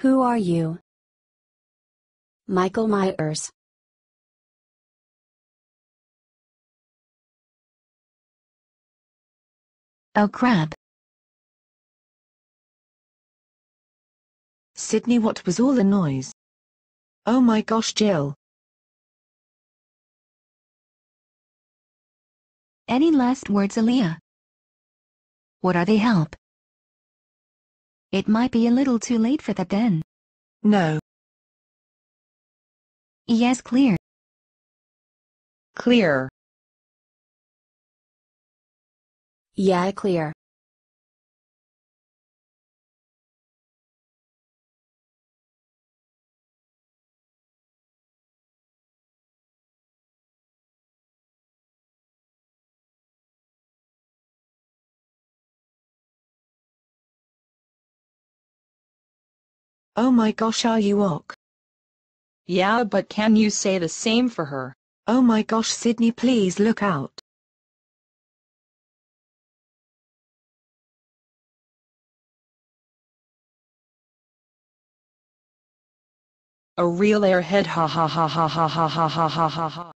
Who are you? Michael Myers. Oh crap. Sidney what was all the noise? Oh my gosh Jill. Any last words Aaliyah? What are they help? It might be a little too late for that then. No. Yes clear. Clear. Yeah, clear. Oh my gosh are you ok? Yeah, but can you say the same for her? Oh my gosh Sidney please look out. A real airhead ha ha ha ha ha ha ha ha ha ha ha.